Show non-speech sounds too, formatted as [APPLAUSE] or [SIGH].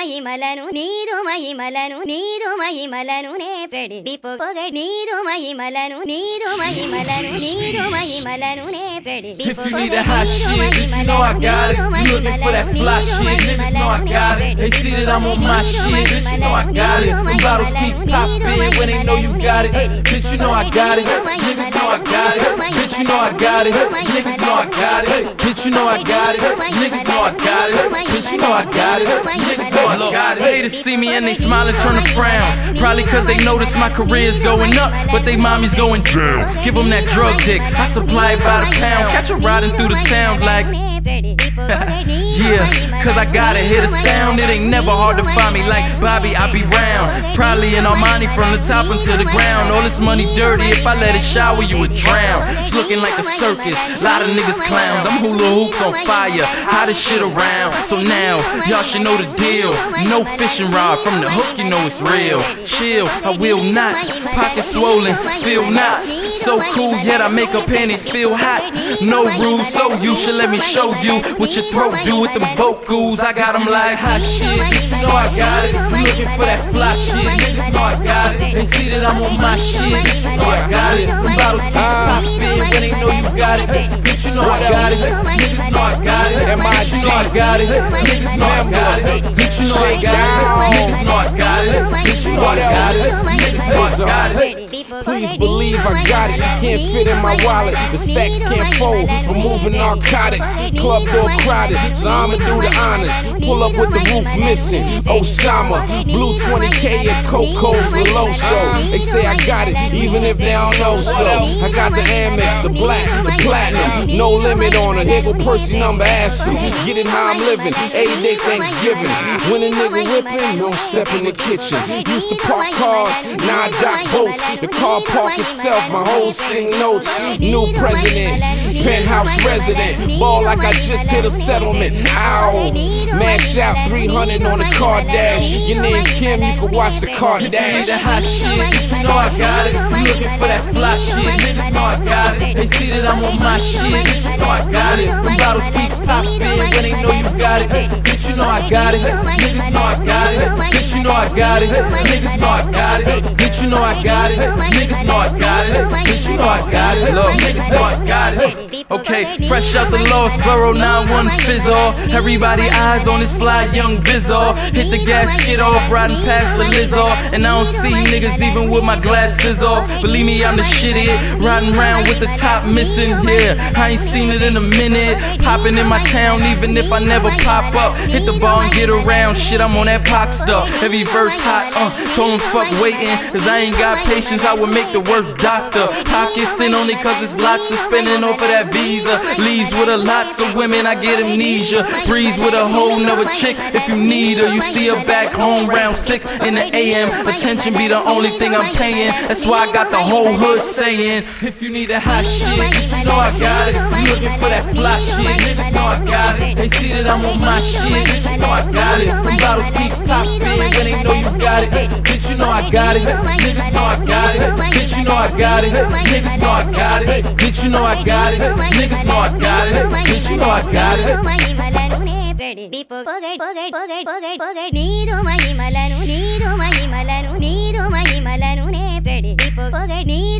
మహిమలను నీదు మహిమలను నీదు మహిమలను నే పెడి పొగ నీదు మహిమలను నీదు మహిమలను నీదు మహిమలను నే పెడి If you need that hot shit, bitch, you know I got it. You looking for that fly shit, niggas know I got it. They see that I'm on my shit, bitch, you know I got it. Them bottles keep popping when they know you got it. Bitch, you know I got it. Niggas know I got it. Bitch, you know I got it. Niggas know I got it. Bitch, you know I got it. Niggas know I got it. Bitch, you know I got it. Niggas know I got it. Haters see me and they smile and turn to frowns. Probably cause they notice my career's going up, but they mommy's going down. Give them that drug dick. I supply it by the pound. Catch her riding through the town like. [LAUGHS] yeah, cause I gotta hear the sound. It ain't never hard to find me like Bobby, I be round. Probably in Armani from the top until the ground. All this money dirty, if I let it shower, you would drown. It's looking like a circus, lot of niggas clowns. I'm hula hoops on fire, hottest shit around. So now, y'all should know the deal. No fishing rod from the hook, you know it's real. Chill, I will not. Pocket swollen, feel knots. So cool, yet I make her panties feel hot. No rules, so you should let me show you what your throat do with them vocals. I got them like hot shit, you know I got it. You looking for that fly shit, niggas know I got it. They see that I'm on my shit, you know I got it. Them bottles keep popping when they know you got it. Bitch, you know I got it. Niggas know I got it. Bitch, you know I got it. Niggas know I got it. Bitch, you know I got it. Niggas know I got it. Bitch, you know I got it. Niggas know I got it. Please believe I got it. Can't fit in my wallet. The stacks can't fold from moving narcotics. Club door crowded, so I'ma do the honors. Pull up with the roof missing. Osama, blue 20k at Coco's Veloso. They say I got it, even if they don't know so. I got the Amex, the black, the platinum. No limit on it. Here go Percy number, ask him. Get it how I'm living. Every day Thanksgiving. When a nigga whipping, don't step in the kitchen. Used to park cars, now I dock boats. The car park itself, my whole sing notes. New president, penthouse resident. Ball like I just hit a settlement. Ow. Mash out 300 on the car dash. Your name Kim, you can watch the car If you need dash. that hot shit, you know I got it. You looking for that fly shit, niggas know I got it. They see that I'm on my shit, you know I got it. Them bottles keep popping when they know you got it. Bitch, you know I got it. Niggas know I got it. Got it. Niggas know I got it. Bitch, you know I got it. Niggas know I got it. Bitch, you know I got it. Niggas know I got it. Okay, fresh out the Lost Borough 9-1 fizzle. Everybody eyes on this fly young bizzo. Hit the gas, skid off, riding past the Lizzo. And I don't see niggas even with my glasses off. Believe me, I'm the shit here. Riding around with the top missing, yeah. I ain't seen it in a minute. Popping in my town, even if I never pop up. Hit the bar and get around, shit, I'm on that pop stuff. Every verse hot, uh. Told him fuck waiting, cause I ain't got patience, I would make the worst doctor. Pockets thin only cause it's lots of spending off of that Leaves with a lots of women, I get amnesia. Breeze with a whole nother chick if you need her. You see her back home round 6 in the AM. Attention be the only thing I'm paying. That's why I got the whole hood saying, if you need a hot shit, you know I got it. You looking for that fly shit, niggas know I got it. They see that I'm on my shit, bitch, you know I got it. Them bottles keep popping when they know you got it. Bitch, you know I got it. Niggas know I got it. Bitch, you know I got it. Niggas know I got it. Bitch, you know I got it. Niggas know I got it. Bitch, you know I got it. నీరు మహిమలను నీరు మహిమలను నీరు మహిమలను నే పెడి నీరు